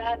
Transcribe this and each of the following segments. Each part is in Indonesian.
That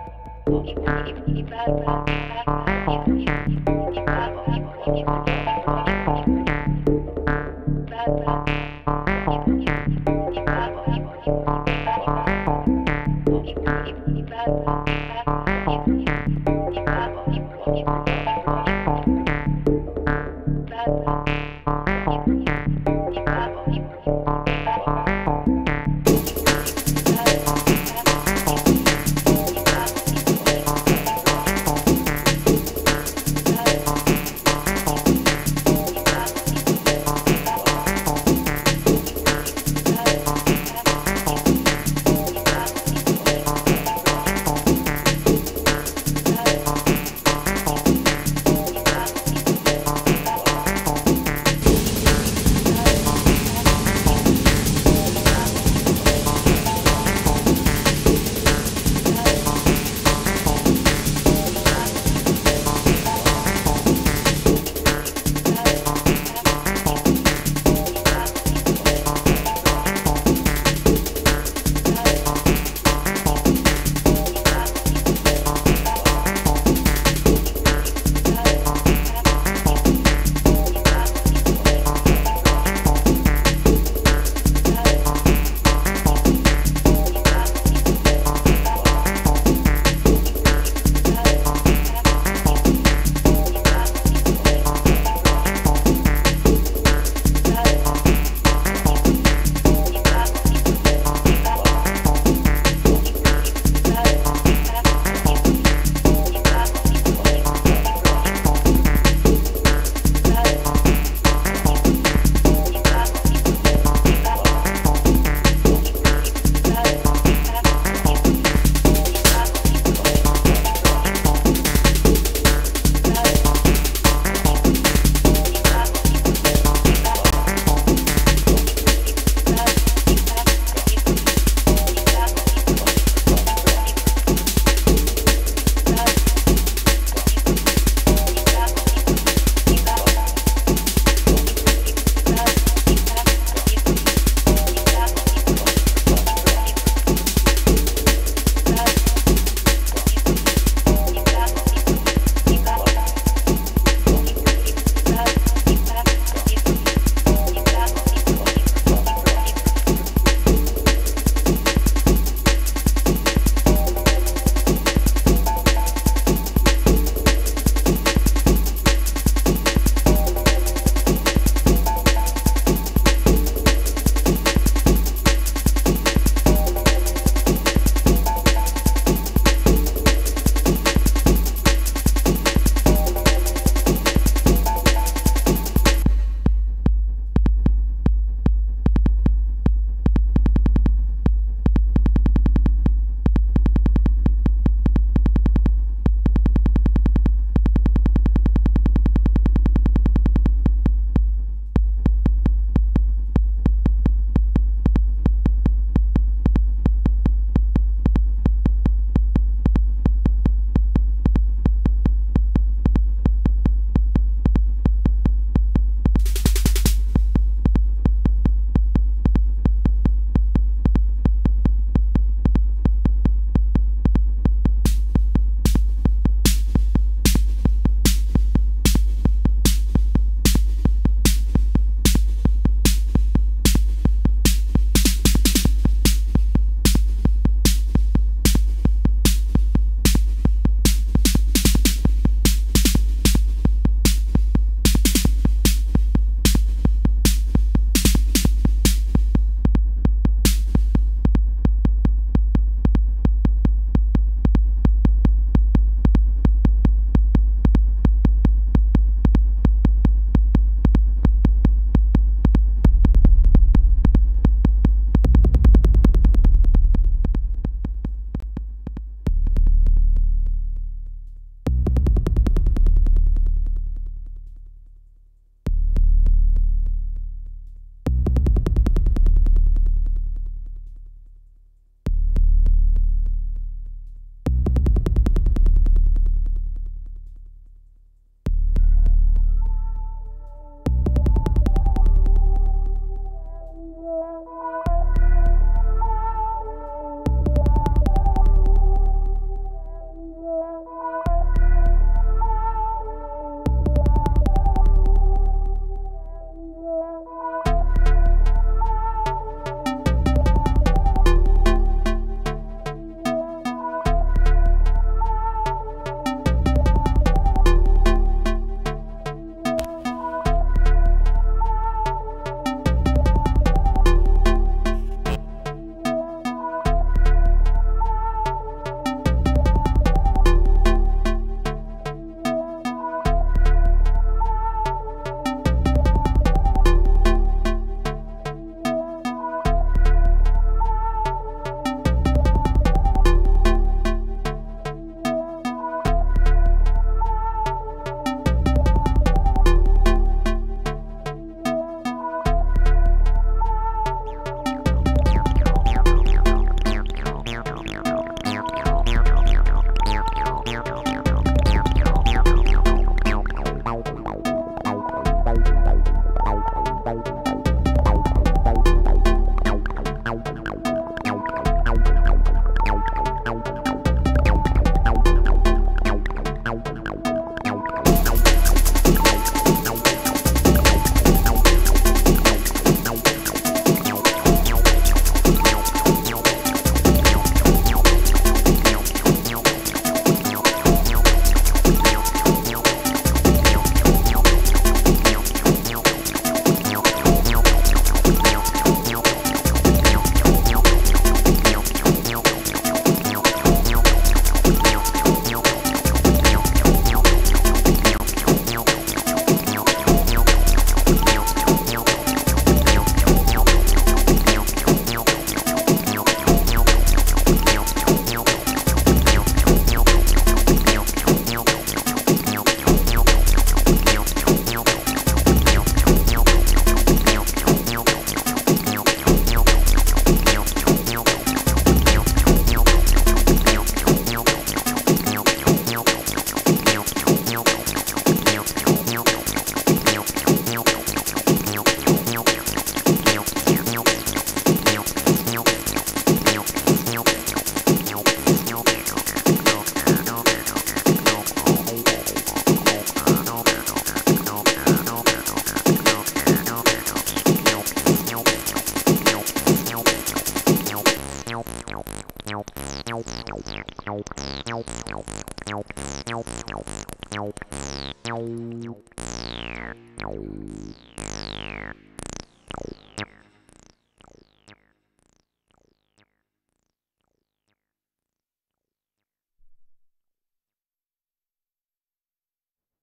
Bye.